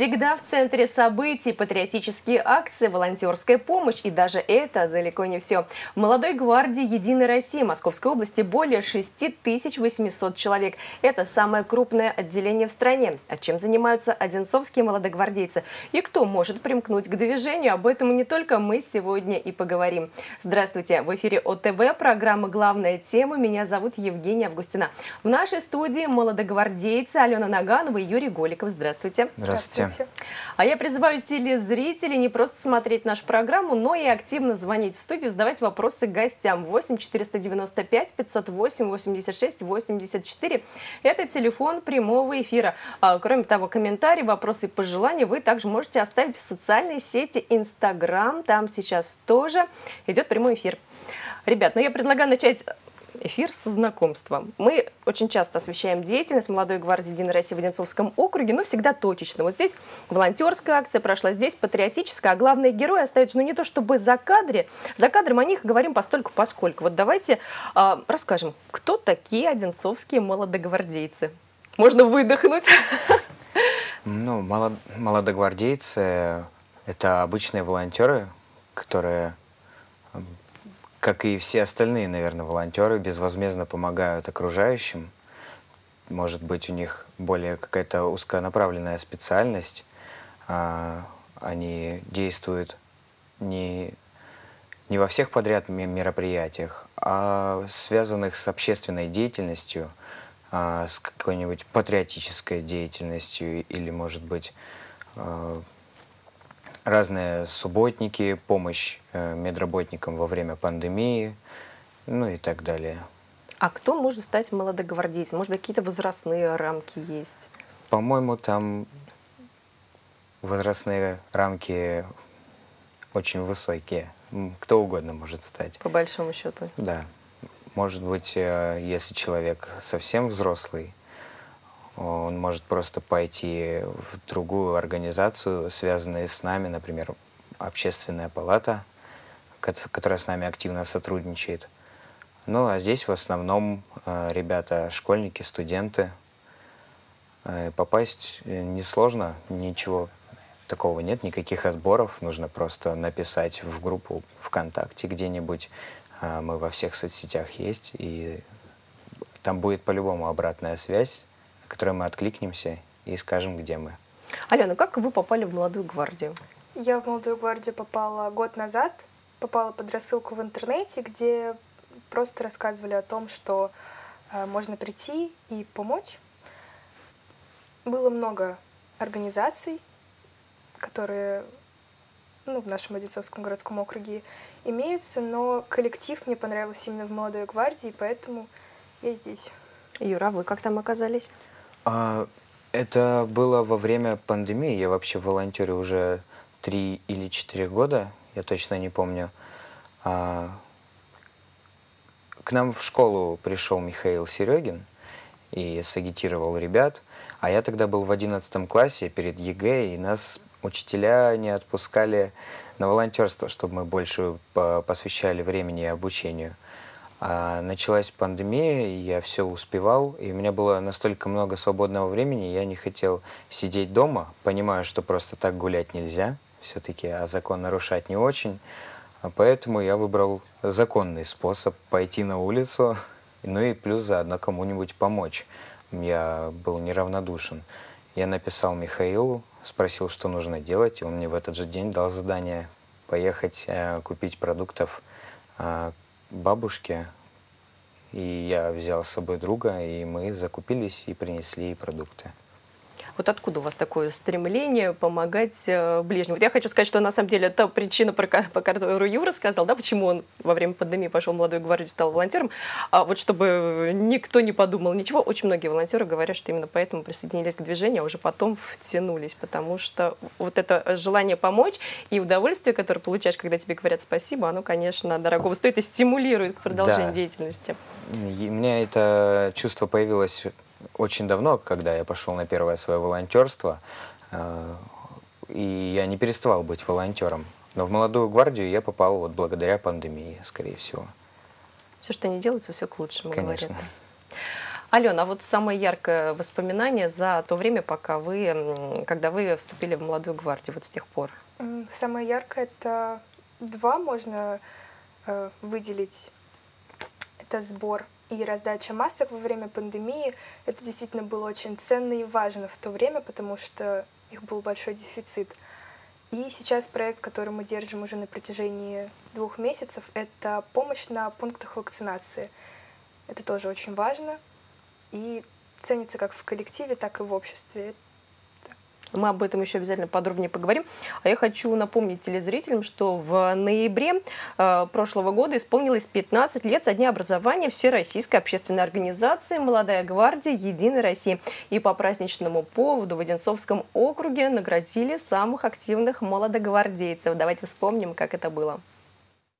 Всегда в центре событий патриотические акции, волонтерская помощь. И даже это далеко не все. В молодой гвардии «Единой России» Московской области более 6800 человек. Это самое крупное отделение в стране. А чем занимаются одинцовские молодогвардейцы? И кто может примкнуть к движению? Об этом не только мы сегодня и поговорим. Здравствуйте! В эфире ОТВ, программа «Главная тема». Меня зовут Евгения Августина. В нашей студии молодогвардейцы Алена Наганова и Юрий Голиков. Здравствуйте. Здравствуйте. А я призываю телезрителей не просто смотреть нашу программу, но и активно звонить в студию, задавать вопросы гостям. 8 495 508 86 84. Это телефон прямого эфира. А, кроме того, комментарии, вопросы и пожелания вы также можете оставить в социальной сети Инстаграм. Там сейчас тоже идет прямой эфир. Ребят, ну я предлагаю начать эфир со знакомством. Мы очень часто освещаем деятельность молодой гвардии Единой России в Одинцовском округе, но всегда точечно. Вот здесь волонтерская акция прошла, здесь патриотическая, а главные герои остаются, ну не то чтобы за кадре, за кадром о них говорим постольку поскольку. Вот давайте э, расскажем, кто такие одинцовские молодогвардейцы. Можно выдохнуть. Ну, молодогвардейцы – это обычные волонтеры, которые как и все остальные, наверное, волонтеры, безвозмездно помогают окружающим. Может быть, у них более какая-то узконаправленная специальность. А, они действуют не, не во всех подряд мероприятиях, а связанных с общественной деятельностью, а, с какой-нибудь патриотической деятельностью или, может быть, а, разные субботники, помощь э, медработникам во время пандемии, ну и так далее. А кто может стать молодогвардейцем? Может быть, какие-то возрастные рамки есть? По-моему, там возрастные рамки очень высокие. Кто угодно может стать. По большому счету? Да. Может быть, э, если человек совсем взрослый, он может просто пойти в другую организацию, связанную с нами, например, общественная палата, которая с нами активно сотрудничает. Ну, а здесь в основном э, ребята, школьники, студенты. Э, попасть э, несложно, ничего такого нет, никаких отборов. Нужно просто написать в группу ВКонтакте где-нибудь. Мы во всех соцсетях есть, и там будет по-любому обратная связь которой мы откликнемся и скажем, где мы. Алена, как вы попали в молодую гвардию? Я в молодую гвардию попала год назад, попала под рассылку в интернете, где просто рассказывали о том, что э, можно прийти и помочь. Было много организаций, которые ну, в нашем Одинцовском городском округе имеются, но коллектив мне понравился именно в молодой гвардии, поэтому я здесь. Юра, вы как там оказались? А, это было во время пандемии. Я вообще волонтерю уже три или четыре года, я точно не помню. А, к нам в школу пришел Михаил Серегин и сагитировал ребят. А я тогда был в одиннадцатом классе перед ЕГЭ, и нас учителя не отпускали на волонтерство, чтобы мы больше посвящали времени обучению. А началась пандемия, и я все успевал, и у меня было настолько много свободного времени, я не хотел сидеть дома, понимаю, что просто так гулять нельзя, все-таки, а закон нарушать не очень. А поэтому я выбрал законный способ пойти на улицу, ну и плюс заодно кому-нибудь помочь. Я был неравнодушен. Я написал Михаилу, спросил, что нужно делать, и он мне в этот же день дал задание поехать э, купить продуктов э, бабушке, и я взял с собой друга, и мы закупились и принесли продукты. Вот откуда у вас такое стремление помогать э, ближним? Вот я хочу сказать, что на самом деле это причина, по которой Юра сказал, да, почему он во время пандемии пошел в молодую гвардию, стал волонтером. А вот чтобы никто не подумал ничего, очень многие волонтеры говорят, что именно поэтому присоединились к движению, а уже потом втянулись, потому что вот это желание помочь и удовольствие, которое получаешь, когда тебе говорят спасибо, оно, конечно, дорогого стоит и стимулирует к продолжению да. деятельности. И у меня это чувство появилось очень давно, когда я пошел на первое свое волонтерство, э, и я не переставал быть волонтером. Но в молодую гвардию я попал вот благодаря пандемии, скорее всего. Все, что не делается, все к лучшему, Конечно. говорят. Алена, а вот самое яркое воспоминание за то время, пока вы, когда вы вступили в молодую гвардию, вот с тех пор? Самое яркое это два можно э, выделить. Это сбор и раздача масок во время пандемии. Это действительно было очень ценно и важно в то время, потому что их был большой дефицит. И сейчас проект, который мы держим уже на протяжении двух месяцев, это помощь на пунктах вакцинации. Это тоже очень важно и ценится как в коллективе, так и в обществе. Мы об этом еще обязательно подробнее поговорим. А я хочу напомнить телезрителям, что в ноябре э, прошлого года исполнилось 15 лет со дня образования Всероссийской общественной организации «Молодая гвардия. Единой России». И по праздничному поводу в Одинцовском округе наградили самых активных молодогвардейцев. Давайте вспомним, как это было.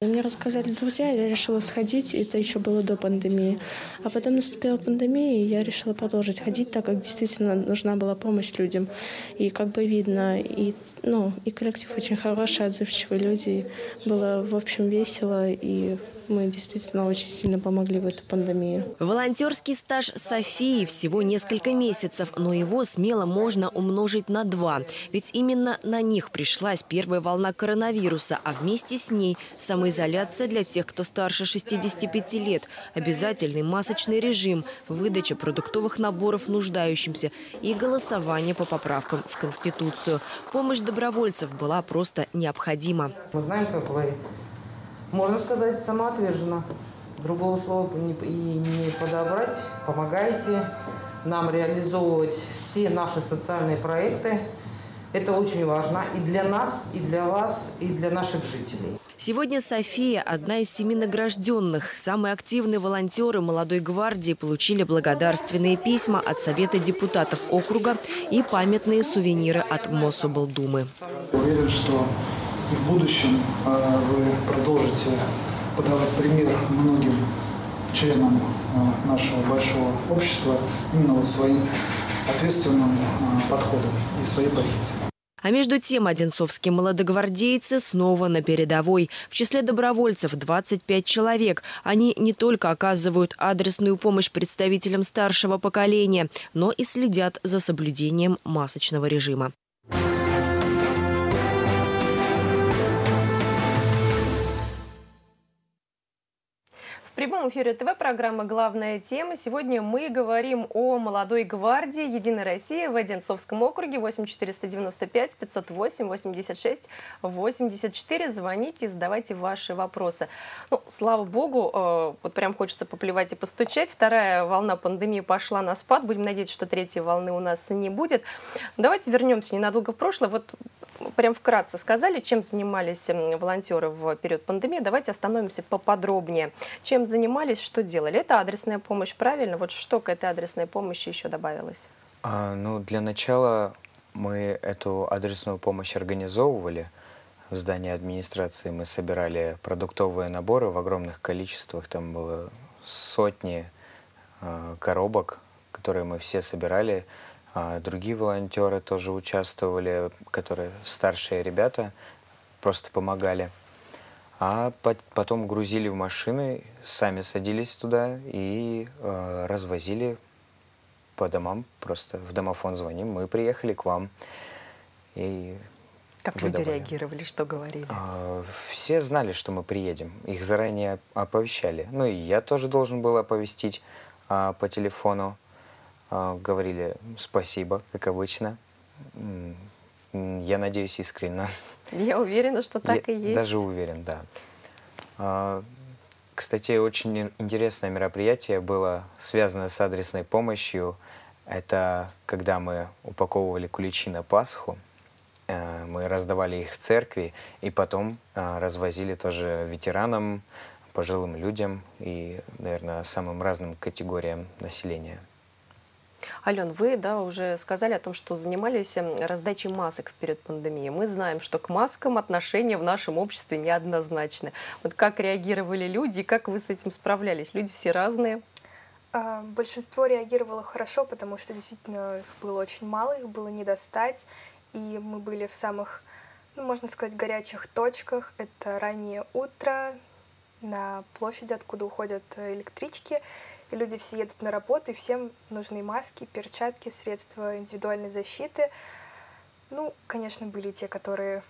Мне рассказали друзья, я решила сходить, это еще было до пандемии. А потом наступила пандемия, и я решила продолжить ходить, так как действительно нужна была помощь людям. И как бы видно, и, ну, и коллектив очень хороший, отзывчивые люди. Было, в общем, весело, и мы действительно очень сильно помогли в эту пандемию. Волонтерский стаж Софии всего несколько месяцев, но его смело можно умножить на два. Ведь именно на них пришлась первая волна коронавируса, а вместе с ней самоизоляция для тех, кто старше 65 лет, обязательный масочный режим, выдача продуктовых наборов нуждающимся и голосование по поправкам в Конституцию. Помощь добровольцев была просто необходима. Мы знаем, как вы можно сказать, самоотверженно. Другого слова и не подобрать. Помогаете нам реализовывать все наши социальные проекты. Это очень важно и для нас, и для вас, и для наших жителей. Сегодня София – одна из семи награжденных. Самые активные волонтеры молодой гвардии получили благодарственные письма от Совета депутатов округа и памятные сувениры от Мособлдумы. Уверен, что и в будущем э, вы продолжите подавать пример многим членам э, нашего большого общества именно вот своим ответственным э, подходом и своей позицией. А между тем одинцовские молодогвардейцы снова на передовой. В числе добровольцев 25 человек. Они не только оказывают адресную помощь представителям старшего поколения, но и следят за соблюдением масочного режима. Прямом эфире ТВ программа «Главная тема». Сегодня мы говорим о молодой гвардии «Единой России» в Одинцовском округе 8495 508 86 84. Звоните, задавайте ваши вопросы. Ну, слава богу, э, вот прям хочется поплевать и постучать. Вторая волна пандемии пошла на спад. Будем надеяться, что третьей волны у нас не будет. Давайте вернемся ненадолго в прошлое. Вот прям вкратце сказали, чем занимались волонтеры в период пандемии. Давайте остановимся поподробнее. Чем занимались, что делали? Это адресная помощь, правильно? Вот что к этой адресной помощи еще добавилось? А, ну, для начала мы эту адресную помощь организовывали в здании администрации. Мы собирали продуктовые наборы в огромных количествах. Там было сотни э, коробок, которые мы все собирали. А другие волонтеры тоже участвовали, которые старшие ребята, просто помогали. А потом грузили в машины, сами садились туда и э, развозили по домам, просто в домофон звоним, мы приехали к вам. И как выдавали. люди реагировали, что говорили? А, все знали, что мы приедем. Их заранее оповещали. Ну и я тоже должен был оповестить а, по телефону. А, говорили спасибо, как обычно. Я надеюсь искренне. Я уверена, что так Я и есть. Даже уверен, да. А, кстати, очень интересное мероприятие было связано с адресной помощью. Это когда мы упаковывали куличи на Пасху, э, мы раздавали их в церкви и потом э, развозили тоже ветеранам, пожилым людям и, наверное, самым разным категориям населения. Ален, вы да, уже сказали о том, что занимались эм, раздачей масок в период пандемии. Мы знаем, что к маскам отношение в нашем обществе неоднозначно. Вот как реагировали люди, как вы с этим справлялись? Люди все разные. А, большинство реагировало хорошо, потому что действительно их было очень мало, их было не достать. И мы были в самых, ну, можно сказать, горячих точках. Это раннее утро на площади, откуда уходят электрички. Люди все едут на работу, и всем нужны маски, перчатки, средства индивидуальной защиты. Ну, конечно, были те, которые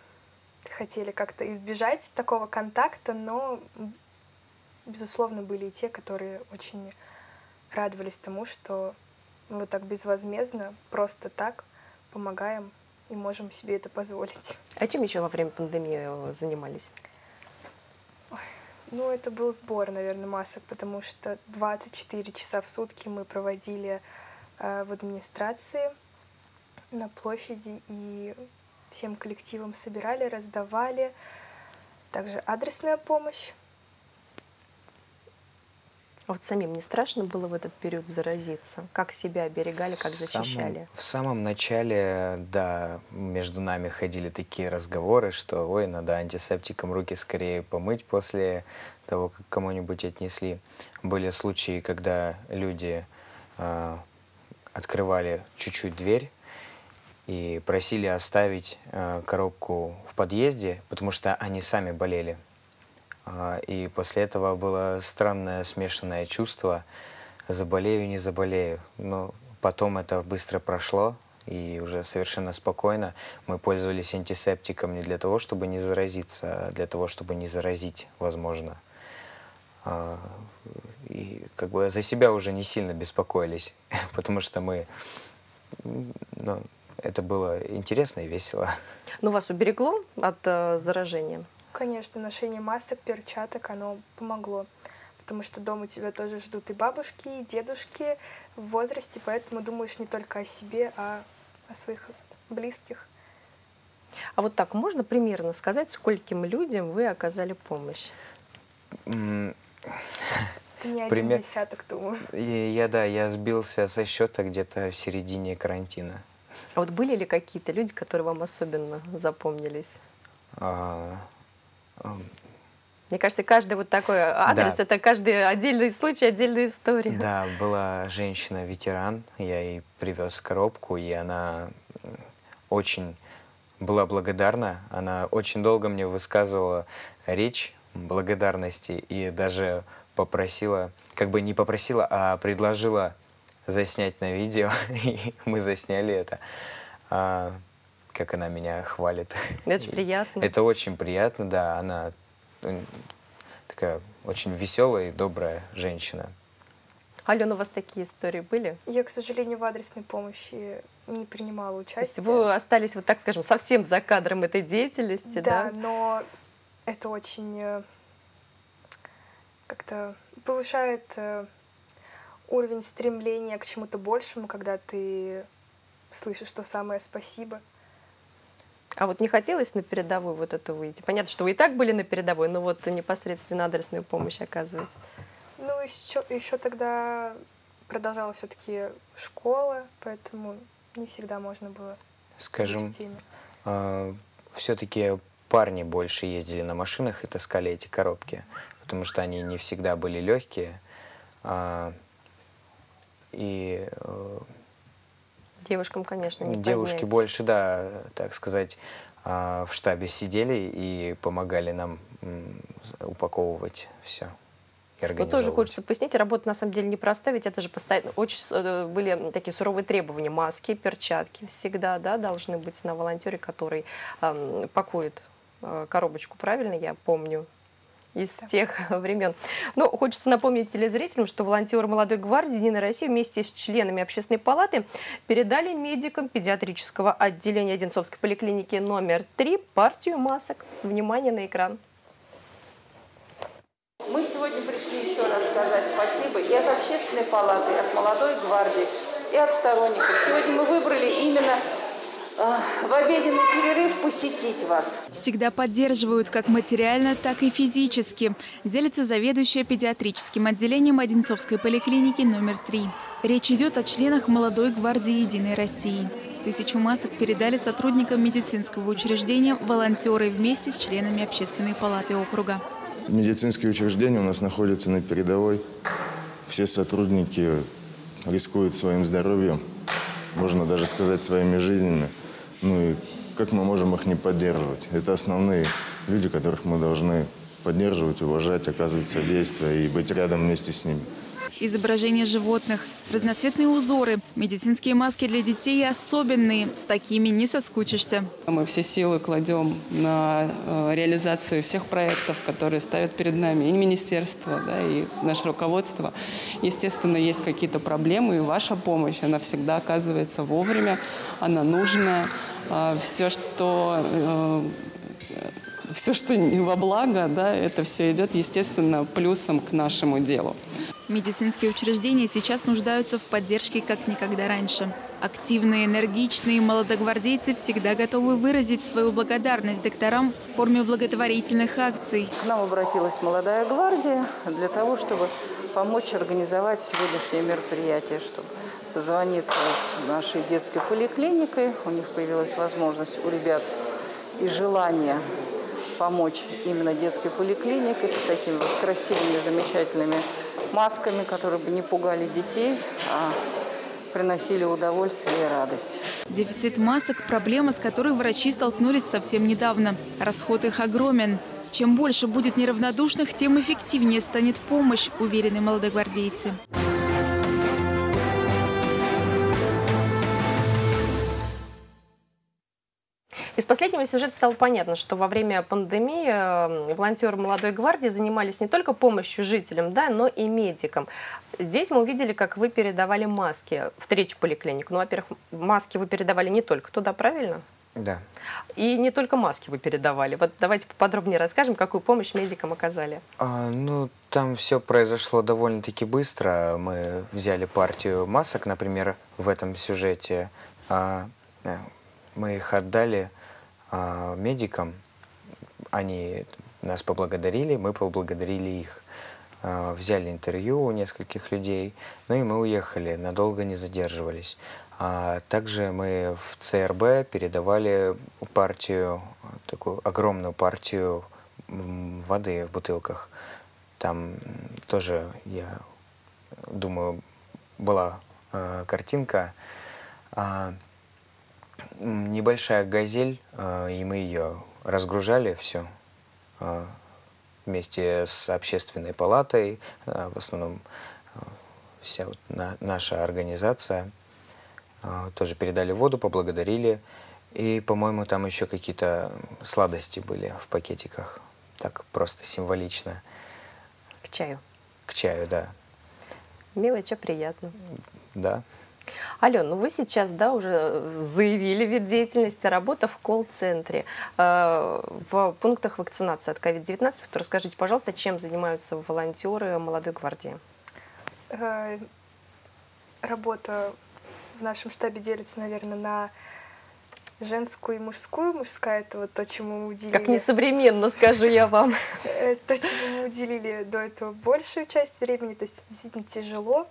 хотели как-то избежать такого контакта, но, безусловно, были и те, которые очень радовались тому, что мы вот так безвозмездно, просто так помогаем и можем себе это позволить. А чем еще во время пандемии занимались? Ну, это был сбор, наверное, масок, потому что 24 часа в сутки мы проводили э, в администрации на площади и всем коллективам собирали, раздавали. Также адресная помощь. А вот самим не страшно было в этот период заразиться? Как себя оберегали, как защищали? Самом, в самом начале, да, между нами ходили такие разговоры, что, ой, надо антисептиком руки скорее помыть после того, как кому-нибудь отнесли. Были случаи, когда люди э, открывали чуть-чуть дверь и просили оставить э, коробку в подъезде, потому что они сами болели. А, и после этого было странное смешанное чувство «заболею, не заболею». Но потом это быстро прошло, и уже совершенно спокойно мы пользовались антисептиком не для того, чтобы не заразиться, а для того, чтобы не заразить, возможно. А, и как бы за себя уже не сильно беспокоились, потому что мы, ну, это было интересно и весело. Но вас уберегло от э, заражения? Конечно, ношение масок, перчаток, оно помогло. Потому что дома тебя тоже ждут и бабушки, и дедушки в возрасте, поэтому думаешь не только о себе, а о своих близких. А вот так можно примерно сказать, скольким людям вы оказали помощь? Это не один Пример... десяток, думаю. Я, да, я сбился со счета где-то в середине карантина. А вот были ли какие-то люди, которые вам особенно запомнились? А, мне кажется, каждый вот такой адрес да. это каждый отдельный случай, отдельная история. Да, была женщина-ветеран, я ей привез коробку, и она очень была благодарна. Она очень долго мне высказывала речь благодарности и даже попросила, как бы не попросила, а предложила заснять на видео, и мы засняли это. Как она меня хвалит. Это же приятно. Это очень приятно, да. Она такая очень веселая и добрая женщина. Алена, у вас такие истории были? Я, к сожалению, в адресной помощи не принимала участие. вы остались, вот так скажем, совсем за кадром этой деятельности, да? Да, но это очень э, как-то повышает э, уровень стремления к чему-то большему, когда ты слышишь то самое спасибо. А вот не хотелось на передовую вот это выйти? Понятно, что вы и так были на передовой, но вот непосредственно адресную помощь оказывать. Ну, еще, еще тогда продолжала все-таки школа, поэтому не всегда можно было Скажем, быть в теме. Э, все-таки парни больше ездили на машинах и таскали эти коробки, потому что они не всегда были легкие. Э, и э, Девушкам, конечно, не Девушки поднять. больше, да, так сказать, а, в штабе сидели и помогали нам упаковывать все. Вот тоже хочется пояснить, работа на самом деле непростая, ведь это же постоянно очень э, были такие суровые требования, маски, перчатки всегда, да, должны быть на волонтере, который э, пакует э, коробочку правильно, я помню, из да. тех времен. Ну, хочется напомнить телезрителям, что волонтеры молодой гвардии Единой России вместе с членами общественной палаты передали медикам педиатрического отделения Одинцовской поликлиники номер 3 партию масок. Внимание на экран. Мы сегодня пришли еще раз сказать спасибо и от общественной палаты, и от молодой гвардии, и от сторонников. Сегодня мы выбрали именно в обеденный перерыв посетить вас. Всегда поддерживают как материально, так и физически, делится заведующая педиатрическим отделением Одинцовской поликлиники номер 3. Речь идет о членах молодой гвардии Единой России. Тысячу масок передали сотрудникам медицинского учреждения волонтеры вместе с членами общественной палаты округа. Медицинские учреждения у нас находятся на передовой. Все сотрудники рискуют своим здоровьем, можно даже сказать, своими жизнями. Ну и как мы можем их не поддерживать? Это основные люди, которых мы должны поддерживать, уважать, оказывать содействие и быть рядом вместе с ними. изображения животных, разноцветные узоры, медицинские маски для детей особенные. С такими не соскучишься. Мы все силы кладем на э, реализацию всех проектов, которые ставят перед нами и министерство, да, и наше руководство. Естественно, есть какие-то проблемы, и ваша помощь, она всегда оказывается вовремя, она нужна. А, все, что э, все, что не во благо, да, это все идет, естественно, плюсом к нашему делу. Медицинские учреждения сейчас нуждаются в поддержке как никогда раньше. Активные, энергичные молодогвардейцы всегда готовы выразить свою благодарность докторам в форме благотворительных акций. К нам обратилась молодая гвардия для того, чтобы помочь организовать сегодняшнее мероприятие, чтобы созвониться с нашей детской поликлиникой. У них появилась возможность у ребят и желание помочь именно детской поликлинике с такими вот красивыми, замечательными масками, которые бы не пугали детей, а приносили удовольствие и радость. Дефицит масок – проблема, с которой врачи столкнулись совсем недавно. Расход их огромен. Чем больше будет неравнодушных, тем эффективнее станет помощь, уверены молодогвардейцы. Из последнего сюжета стало понятно, что во время пандемии э, волонтеры молодой гвардии занимались не только помощью жителям, да, но и медикам. Здесь мы увидели, как вы передавали маски в третью поликлинику. Ну, во-первых, маски вы передавали не только туда, правильно? Да. И не только маски вы передавали. Вот давайте поподробнее расскажем, какую помощь медикам оказали. А, ну, там все произошло довольно-таки быстро. Мы взяли партию масок, например, в этом сюжете. А, э, мы их отдали медикам, они нас поблагодарили, мы поблагодарили их. А, взяли интервью у нескольких людей, ну и мы уехали, надолго не задерживались. А также мы в ЦРБ передавали партию, такую огромную партию воды в бутылках. Там тоже, я думаю, была э, картинка. Э, небольшая газель, э, и мы ее разгружали все э, вместе с общественной палатой, э, в основном вся вот наша организация. Тоже передали воду, поблагодарили. И, по-моему, там еще какие-то сладости были в пакетиках. Так просто символично. К чаю? К чаю, да. Мелочь, а приятно. Да. Ален, ну вы сейчас да, уже заявили вид деятельности, работа в колл-центре, э, в пунктах вакцинации от COVID-19. Расскажите, пожалуйста, чем занимаются волонтеры молодой гвардии? Э, работа в нашем штабе делится, наверное, на женскую и мужскую. Мужская — это вот то, чему мы уделили... Как несовременно, скажу я вам. Э, то, чему мы уделили до этого большую часть времени. То есть действительно тяжело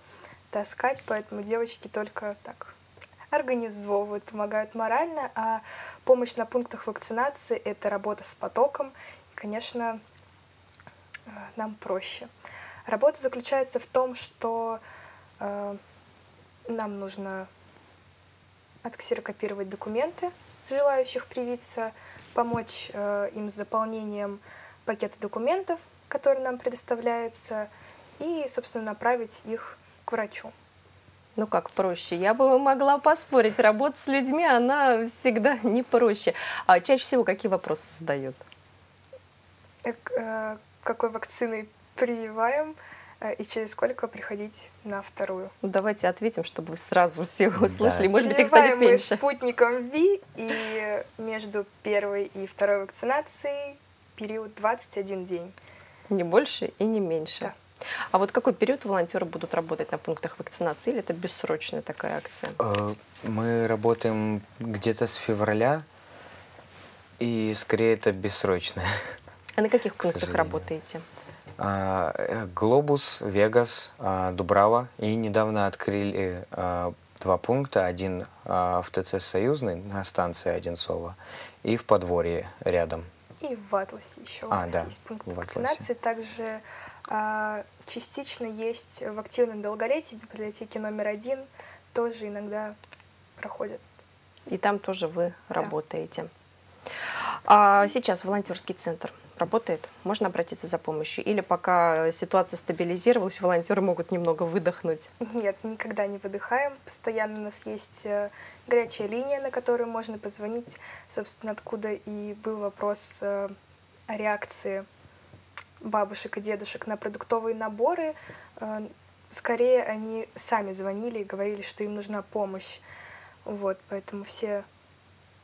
таскать, поэтому девочки только так организовывают, помогают морально, а помощь на пунктах вакцинации — это работа с потоком, и, конечно, э, нам проще. Работа заключается в том, что э, нам нужно отксерокопировать документы желающих привиться, помочь э, им с заполнением пакета документов, который нам предоставляется, и, собственно, направить их к врачу? Ну как проще? Я бы могла поспорить. Работа с людьми, она всегда не проще. А чаще всего какие вопросы задают? Э, какой вакциной прививаем э, и через сколько приходить на вторую? Ну, давайте ответим, чтобы вы сразу все услышали. Да. Может быть, их станет меньше. мы спутником ВИ, и между первой и второй вакцинацией период 21 день. Не больше и не меньше. Да. А вот какой период волонтеры будут работать на пунктах вакцинации, или это бессрочная такая акция? Э, мы работаем где-то с февраля, и скорее это бессрочная. А на каких пунктах работаете? А, э, Глобус, Вегас, а, Дубрава. И недавно открыли а, два пункта. Один в ТЦ «Союзный» на станции Одинцова и в Подворье рядом. И в Атласе еще у а, нас да, есть пункт вакцинации. Также а, частично есть в активном долголетии библиотеки номер один, тоже иногда проходят. И там тоже вы да. работаете. А сейчас волонтерский центр работает? Можно обратиться за помощью? Или пока ситуация стабилизировалась, волонтеры могут немного выдохнуть? Нет, никогда не выдыхаем. Постоянно у нас есть э, горячая линия, на которую можно позвонить. Собственно, откуда и был вопрос э, о реакции бабушек и дедушек на продуктовые наборы. Э, скорее, они сами звонили и говорили, что им нужна помощь. Вот, поэтому все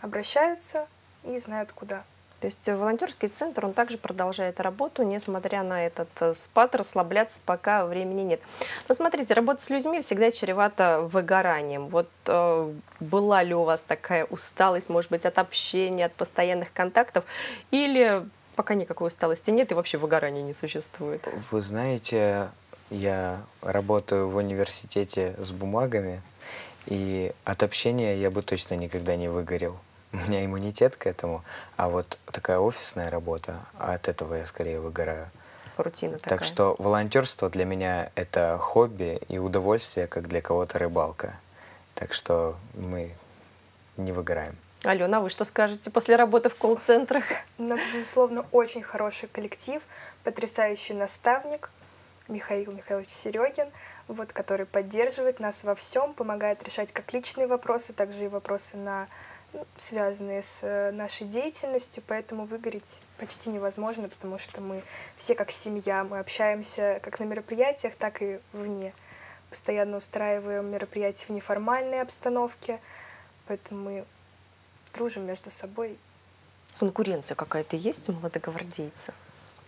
обращаются и знают, куда. То есть волонтерский центр, он также продолжает работу, несмотря на этот э, спад, расслабляться пока времени нет. Но смотрите, работа с людьми всегда чревата выгоранием. Вот э, была ли у вас такая усталость, может быть, от общения, от постоянных контактов, или пока никакой усталости нет и вообще выгорания не существует? Вы знаете, я работаю в университете с бумагами, и от общения я бы точно никогда не выгорел у меня иммунитет к этому, а вот такая офисная работа, от этого я скорее выгораю. Рутина такая. Так что волонтерство для меня это хобби и удовольствие, как для кого-то рыбалка. Так что мы не выгораем. Алена, вы что скажете после работы в колл-центрах? У нас, безусловно, очень хороший коллектив, потрясающий наставник Михаил Михайлович Серегин, вот, который поддерживает нас во всем, помогает решать как личные вопросы, так же и вопросы на связанные с э, нашей деятельностью, поэтому выгореть почти невозможно, потому что мы все как семья, мы общаемся как на мероприятиях, так и вне. Постоянно устраиваем мероприятия в неформальной обстановке, поэтому мы дружим между собой. Конкуренция какая-то есть у молодогвардейцев?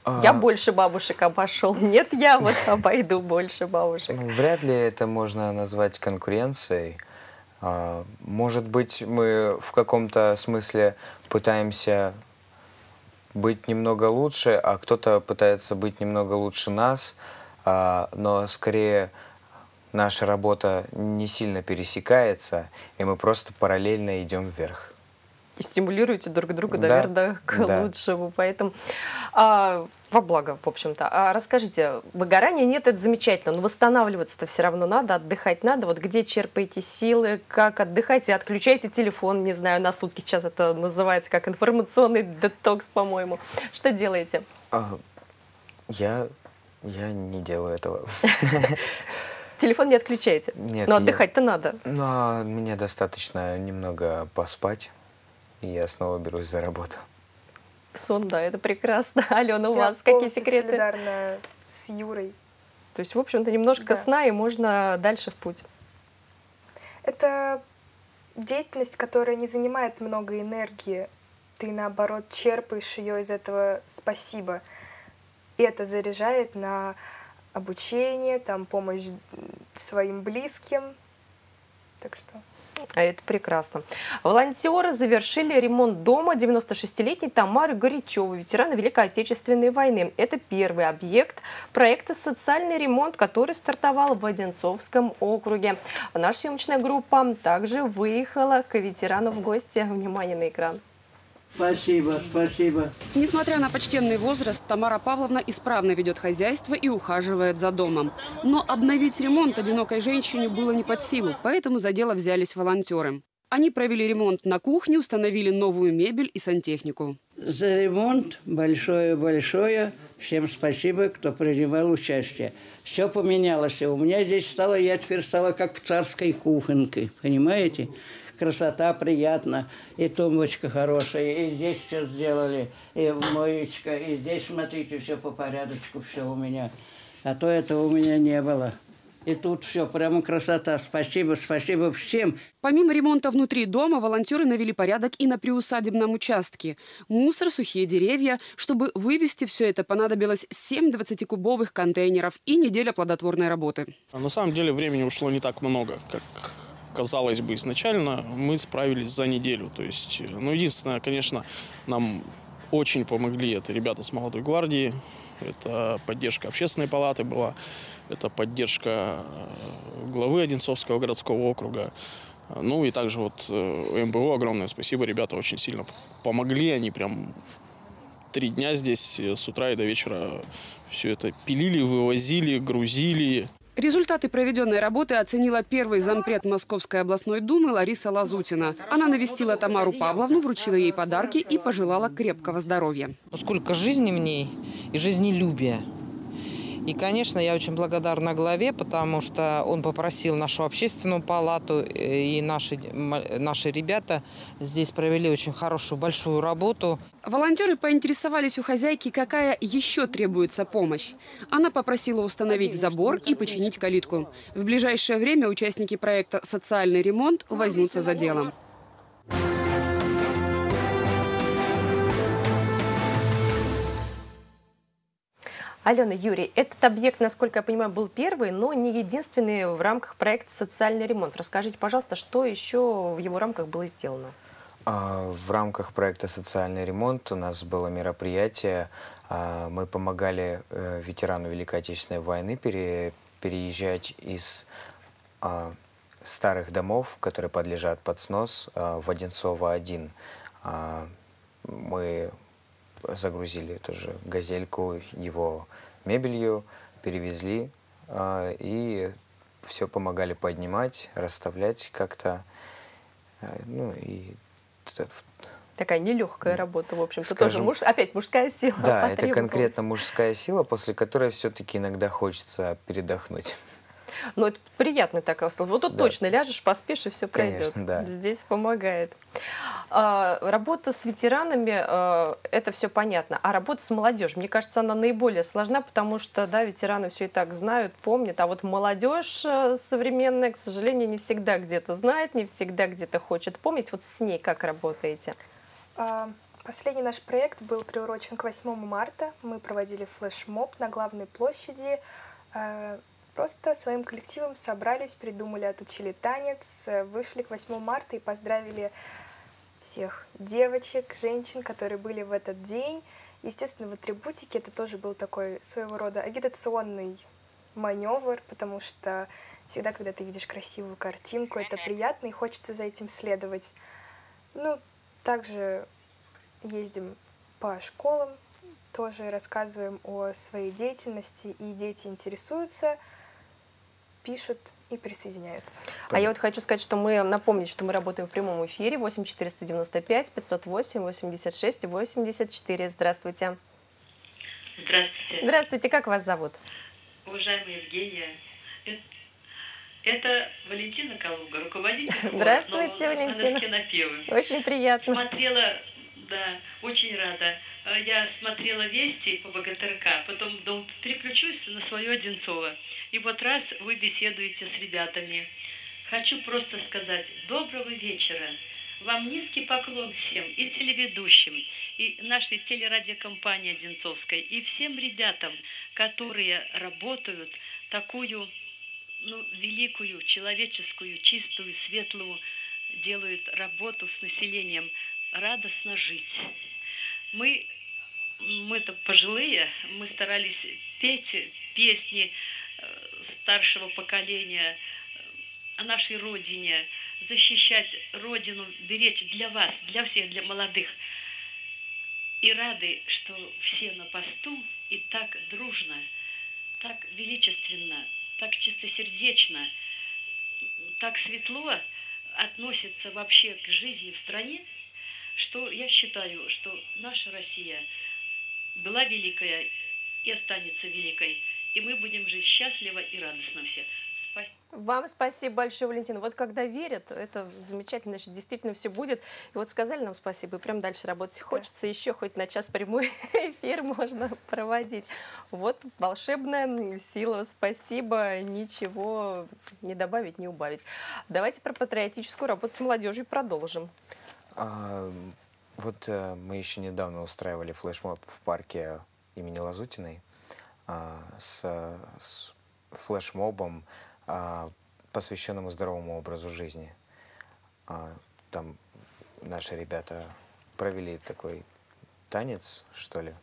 А... Я больше бабушек обошел. Нет, я вот обойду больше бабушек. Ну, вряд ли это можно назвать конкуренцией. А, может быть, мы в каком-то смысле пытаемся быть немного лучше, а кто-то пытается быть немного лучше нас, а, но скорее наша работа не сильно пересекается, и мы просто параллельно идем вверх стимулируете друг друга, да, наверное, к да. лучшему. Поэтому а, во благо, в общем-то. А расскажите, выгорания нет, это замечательно, но восстанавливаться-то все равно надо, отдыхать надо. Вот где черпаете силы, как отдыхаете, отключаете телефон, не знаю, на сутки сейчас это называется как информационный детокс, по-моему. Что делаете? А, я, я не делаю этого. Телефон не отключаете? Нет. Но отдыхать-то надо. Ну, мне достаточно немного поспать и я снова берусь за работу. Сон, да, это прекрасно. Алена, у я вас какие секреты? солидарна с Юрой. То есть, в общем-то, немножко да. сна, и можно дальше в путь. Это деятельность, которая не занимает много энергии. Ты, наоборот, черпаешь ее из этого спасибо. И это заряжает на обучение, там, помощь своим близким. Так что... А это прекрасно. Волонтеры завершили ремонт дома 96-летней Тамары Горячевой, ветерана Великой Отечественной войны. Это первый объект проекта «Социальный ремонт», который стартовал в Одинцовском округе. Наша съемочная группа также выехала к ветерану в гости. Внимание на экран. Спасибо, спасибо. Несмотря на почтенный возраст, Тамара Павловна исправно ведет хозяйство и ухаживает за домом. Но обновить ремонт одинокой женщине было не под силу, поэтому за дело взялись волонтеры. Они провели ремонт на кухне, установили новую мебель и сантехнику. За ремонт большое-большое. Всем спасибо, кто принимал участие. Все поменялось. У меня здесь стало, я теперь стала как в царской кухонке, понимаете? красота приятна, и тумбочка хорошая, и здесь все сделали, и моечка, и здесь, смотрите, все по порядочку, все у меня. А то этого у меня не было. И тут все, прямо красота. Спасибо, спасибо всем. Помимо ремонта внутри дома, волонтеры навели порядок и на приусадебном участке. Мусор, сухие деревья. Чтобы вывести все это, понадобилось 7 20-кубовых контейнеров и неделя плодотворной работы. А на самом деле времени ушло не так много, как казалось бы, изначально мы справились за неделю. То есть, ну, единственное, конечно, нам очень помогли это ребята с молодой гвардии, это поддержка общественной палаты была, это поддержка э, главы Одинцовского городского округа. Ну и также вот э, МБО огромное спасибо, ребята очень сильно помогли, они прям три дня здесь э, с утра и до вечера все это пилили, вывозили, грузили. Результаты проведенной работы оценила первый зампред Московской областной думы Лариса Лазутина. Она навестила Тамару Павловну, вручила ей подарки и пожелала крепкого здоровья. Сколько жизни в ней и жизнелюбия. И, конечно, я очень благодарна главе, потому что он попросил нашу общественную палату, э, и наши, наши ребята здесь провели очень хорошую, большую работу. Волонтеры поинтересовались у хозяйки, какая еще требуется помощь. Она попросила установить забор и починить калитку. В ближайшее время участники проекта «Социальный ремонт» возьмутся за делом. Алена, Юрий, этот объект, насколько я понимаю, был первый, но не единственный в рамках проекта «Социальный ремонт». Расскажите, пожалуйста, что еще в его рамках было сделано? А, в рамках проекта «Социальный ремонт» у нас было мероприятие. А, мы помогали э, ветерану Великой Отечественной войны переезжать из а, старых домов, которые подлежат под снос, в Одинцово-1. Мы загрузили тоже газельку его мебелью, перевезли э, и все помогали поднимать, расставлять как-то. Э, ну и Такая нелегкая работа, в общем-то, тоже муж, опять мужская сила. Да, это конкретно мужская сила, после которой все-таки иногда хочется передохнуть. Ну, это приятно такая услуга. Вот тут да. точно ляжешь, поспишь, и все пройдет. Конечно, да. Здесь помогает. А, работа с ветеранами, а, это все понятно. А работа с молодежью, мне кажется, она наиболее сложна, потому что, да, ветераны все и так знают, помнят. А вот молодежь э, современная, к сожалению, не всегда где-то знает, не всегда где-то хочет помнить. Вот с ней как работаете? А, последний наш проект был приурочен к 8 марта. Мы проводили флешмоб на главной площади. Просто своим коллективом собрались, придумали, отучили танец, э, вышли к 8 марта и поздравили всех девочек, женщин, которые были в этот день. Естественно, в атрибутике это тоже был такой своего рода агитационный маневр, потому что всегда, когда ты видишь красивую картинку, это приятно и хочется за этим следовать. Ну, также ездим по школам, тоже рассказываем о своей деятельности, и дети интересуются – пишут и присоединяются. А я вот хочу сказать, что мы напомнить, что мы работаем в прямом эфире 8 495 508 86 84. Здравствуйте. Здравствуйте. Здравствуйте, как вас зовут? Уважаемая Евгения, это Валентина Калуга, руководитель Здравствуйте, Валентина. Очень приятно. Смотрела, да, очень рада. Э, я смотрела вести по БГТРК, потом дом переключусь на свое Одинцово. И вот раз вы беседуете с ребятами, хочу просто сказать доброго вечера. Вам низкий поклон всем, и телеведущим, и нашей телерадиокомпании Одинцовской, и всем ребятам, которые работают такую ну, великую, человеческую, чистую, светлую, делают работу с населением, радостно жить. Мы мы-то пожилые, мы старались петь песни старшего поколения э, о нашей родине, защищать родину, беречь для вас, для всех, для молодых. И рады, что все на посту и так дружно, так величественно, так чистосердечно, так светло относятся вообще к жизни в стране, что я считаю, что наша Россия – была великая и останется великой. И мы будем жить счастливо и радостно все. Спасибо. Вам спасибо большое, Валентина. Вот когда верят, это замечательно, значит, действительно все будет. И вот сказали нам спасибо, и прям дальше работать хочется. Да. Еще хоть на час прямой эфир можно проводить. Вот волшебная сила. Спасибо. Ничего не добавить, не убавить. Давайте про патриотическую работу с молодежью продолжим. А, вот э, мы еще недавно устраивали флешмоб в парке имени Лазутиной с, с флешмобом, э, посвященному здоровому образу жизни. Э, там наши ребята провели такой танец, что ли.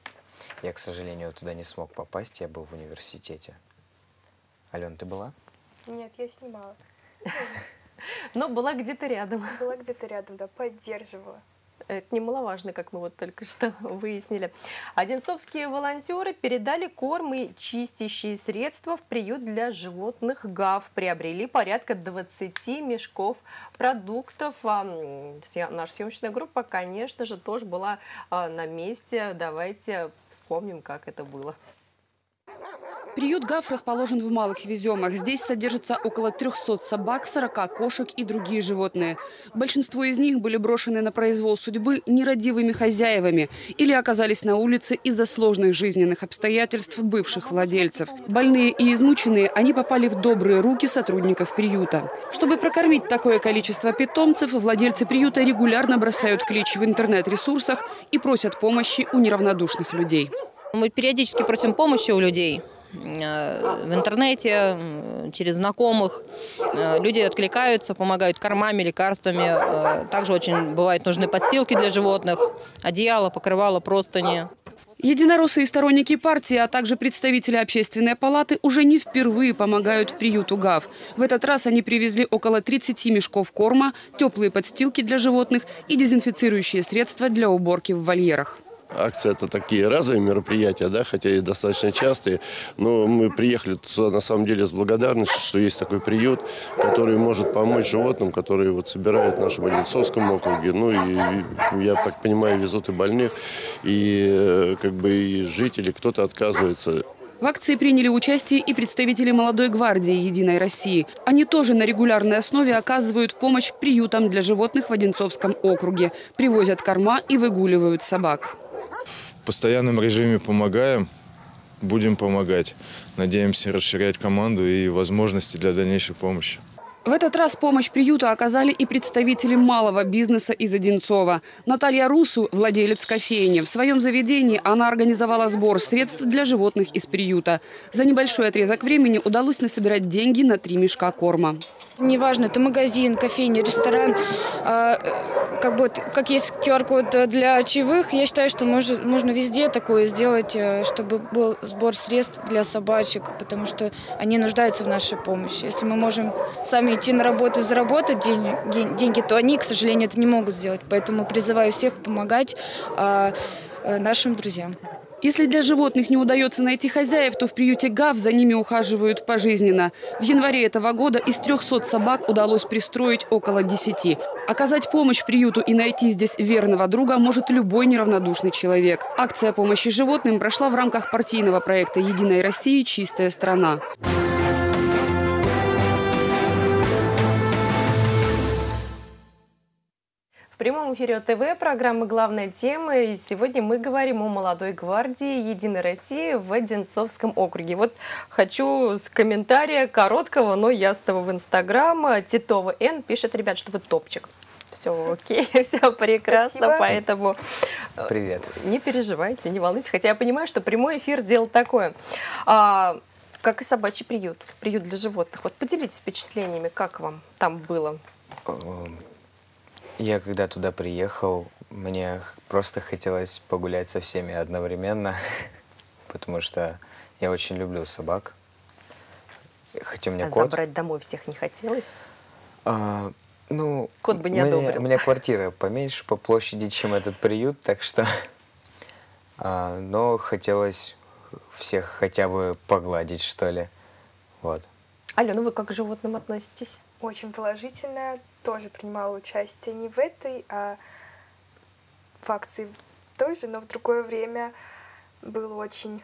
Я, к сожалению, туда не смог попасть, я был в университете. Алена, ты была? Нет, я снимала. Но была где-то рядом. Была где-то рядом, да, поддерживала. Это немаловажно, как мы вот только что выяснили. Одинцовские волонтеры передали корм и чистящие средства в приют для животных ГАВ. Приобрели порядка 20 мешков продуктов. А, наша съемочная группа, конечно же, тоже была а, на месте. Давайте вспомним, как это было. Приют ГАФ расположен в Малых Веземах. Здесь содержится около 300 собак, 40 кошек и другие животные. Большинство из них были брошены на произвол судьбы нерадивыми хозяевами или оказались на улице из-за сложных жизненных обстоятельств бывших владельцев. Больные и измученные, они попали в добрые руки сотрудников приюта. Чтобы прокормить такое количество питомцев, владельцы приюта регулярно бросают клич в интернет-ресурсах и просят помощи у неравнодушных людей. Мы периодически просим помощи у людей – Э, в интернете, через знакомых. Э, люди откликаются, помогают кормами, лекарствами. Э, также очень бывают нужны подстилки для животных, одеяло, покрывало, простыни. Единороссы и сторонники партии, а также представители общественной палаты уже не впервые помогают приюту ГАВ. В этот раз они привезли около 30 мешков корма, теплые подстилки для животных и дезинфицирующие средства для уборки в вольерах. Акция это такие разовые мероприятия, да, хотя и достаточно частые. Но мы приехали сюда на самом деле с благодарностью, что есть такой приют, который может помочь животным, которые вот собирают в нашем Одинцовском округе. Ну и, я так понимаю, везут и больных, и э, как бы и жители, кто-то отказывается. В акции приняли участие и представители молодой гвардии «Единой России». Они тоже на регулярной основе оказывают помощь приютам для животных в Одинцовском округе. Привозят корма и выгуливают собак. В постоянном режиме помогаем, будем помогать. Надеемся расширять команду и возможности для дальнейшей помощи. В этот раз помощь приюту оказали и представители малого бизнеса из Одинцова. Наталья Русу – владелец кофейни. В своем заведении она организовала сбор средств для животных из приюта. За небольшой отрезок времени удалось насобирать деньги на три мешка корма. Неважно, это магазин, кофейня, ресторан, а, как бы как есть QR-код для чаевых, я считаю, что может, можно везде такое сделать, э, чтобы был сбор средств для собачек, потому что они нуждаются в нашей помощи. Если мы можем сами идти на работу и заработать деньги, деньги то они, к сожалению, это не могут сделать. Поэтому призываю всех помогать а, э, нашим друзьям. Если для животных не удается найти хозяев, то в приюте ГАВ за ними ухаживают пожизненно. В январе этого года из 300 собак удалось пристроить около 10. Оказать помощь приюту и найти здесь верного друга может любой неравнодушный человек. Акция помощи животным прошла в рамках партийного проекта «Единой России. Чистая страна». В прямом эфире ОТВ программы «Главная тема». И сегодня мы говорим о молодой гвардии Единой России в Одинцовском округе. Вот хочу с комментария короткого, но ясного в Инстаграм. Титова Н пишет, ребят, что вы топчик. Все окей, все прекрасно, Спасибо. поэтому... Э, Привет. Не переживайте, не волнуйтесь. Хотя я понимаю, что прямой эфир дело такое. А, как и собачий приют, приют для животных. Вот поделитесь впечатлениями, как вам там было? Я когда туда приехал, мне просто хотелось погулять со всеми одновременно, потому что я очень люблю собак. Хотя у меня а кот. забрать домой всех не хотелось? А, ну, кот бы не мне, одобрил. У меня квартира поменьше по площади, чем этот приют, так что... А, но хотелось всех хотя бы погладить, что ли. Вот. Алена, вы как к животным относитесь? Очень положительно тоже принимала участие не в этой, а в акции тоже, но в другое время было очень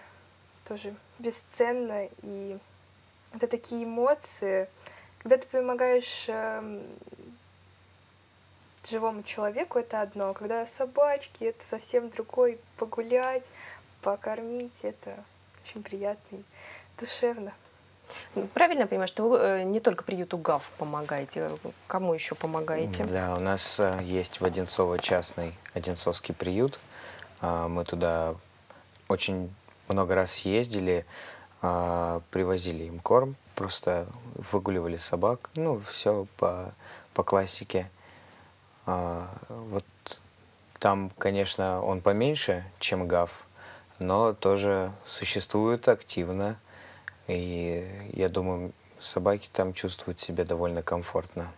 тоже бесценно. И это такие эмоции, когда ты помогаешь э, живому человеку, это одно. Когда собачки, это совсем другой. Погулять, покормить, это очень приятно и душевно. Правильно я понимаю, что вы э, не только приюту ГАФ помогаете, кому еще помогаете? Да, у нас э, есть в Одинцово частный Одинцовский приют. А, мы туда очень много раз ездили, а, привозили им корм, просто выгуливали собак, ну, все по, по классике. А, вот там, конечно, он поменьше, чем ГАФ, но тоже существует активно. И я думаю, собаки там чувствуют себя довольно комфортно.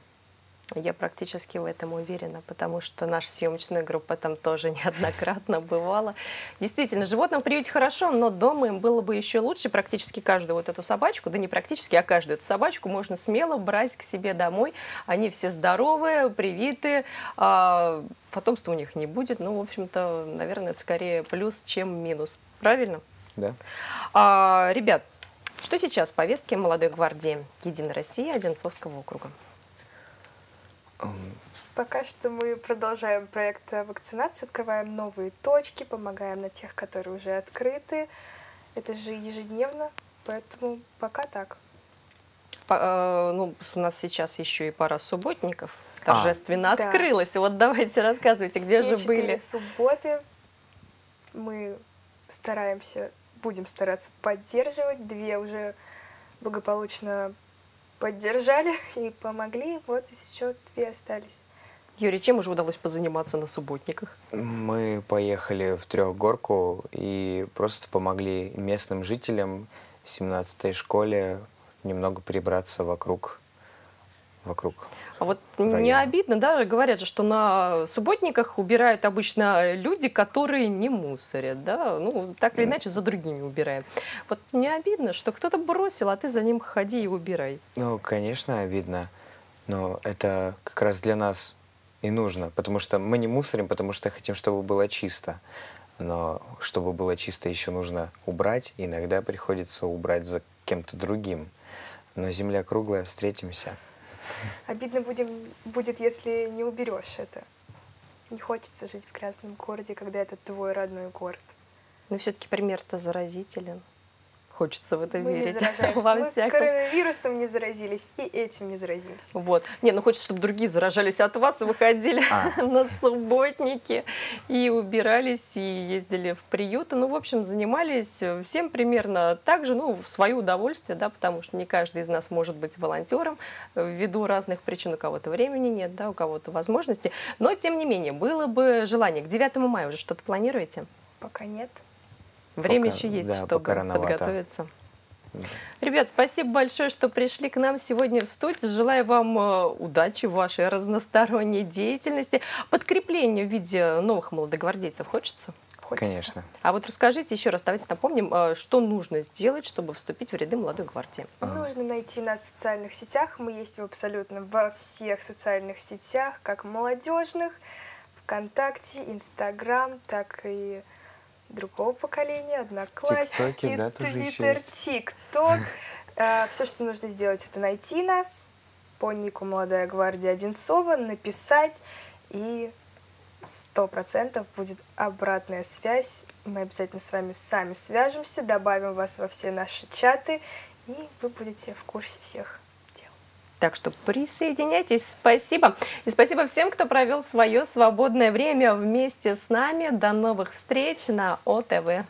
Я практически в этом уверена, потому что наша съемочная группа там тоже неоднократно бывала. Действительно, животным в приюте хорошо, но дома им было бы еще лучше. Практически каждую вот эту собачку, да не практически, а каждую эту собачку можно смело брать к себе домой. Они все здоровые, привитые, а потомства у них не будет. Ну, в общем-то, наверное, это скорее плюс, чем минус. Правильно? Да. А, ребят, что сейчас в повестке молодой гвардии Единой России Одинцовского округа? Пока что мы продолжаем проект вакцинации, открываем новые точки, помогаем на тех, которые уже открыты. Это же ежедневно, поэтому пока так. По, э, ну, у нас сейчас еще и пара субботников торжественно а, открылась. Да. Вот давайте рассказывайте, где Все же были. субботы мы стараемся, будем стараться поддерживать. Две уже благополучно поддержали и помогли. Вот еще две остались. Юрий, чем уже удалось позаниматься на субботниках? Мы поехали в трехгорку и просто помогли местным жителям 17-й школе немного прибраться вокруг вокруг. А вот района. не обидно, да, говорят же, что на субботниках убирают обычно люди, которые не мусорят, да, ну, так или иначе за другими убираем. Вот не обидно, что кто-то бросил, а ты за ним ходи и убирай. Ну, конечно, обидно, но это как раз для нас и нужно, потому что мы не мусорим, потому что хотим, чтобы было чисто. Но чтобы было чисто, еще нужно убрать. Иногда приходится убрать за кем-то другим. Но земля круглая, встретимся. Обидно будем, будет, если не уберешь это. Не хочется жить в грязном городе, когда это твой родной город. Но все-таки пример-то заразителен хочется в это мы верить. Не заражаемся. мы всяком... коронавирусом не заразились и этим не заразимся. Вот. Не, ну хочется, чтобы другие заражались от вас и выходили а. на субботники и убирались, и ездили в приюты. Ну, в общем, занимались всем примерно так же, ну, в свое удовольствие, да, потому что не каждый из нас может быть волонтером ввиду разных причин. У кого-то времени нет, да, у кого-то возможности. Но, тем не менее, было бы желание. К 9 мая уже что-то планируете? Пока нет. Время пока, еще есть, да, чтобы подготовиться. Ребят, спасибо большое, что пришли к нам сегодня в студию. Желаю вам э, удачи в вашей разносторонней деятельности. Подкрепление в виде новых молодогвардейцев хочется? Хочется. Конечно. А вот расскажите еще раз, давайте напомним, э, что нужно сделать, чтобы вступить в ряды молодой гвардии. Нужно найти нас в социальных сетях. Мы есть абсолютно во всех социальных сетях, как молодежных, ВКонтакте, Инстаграм, так и другого поколения, одноклассники, да, Твиттер, ТикТок. Э, Все, что нужно сделать, это найти нас по нику «Молодая гвардия Одинцова», написать, и сто процентов будет обратная связь. Мы обязательно с вами сами свяжемся, добавим вас во все наши чаты, и вы будете в курсе всех. Так что присоединяйтесь. Спасибо. И спасибо всем, кто провел свое свободное время вместе с нами. До новых встреч на ОТВ.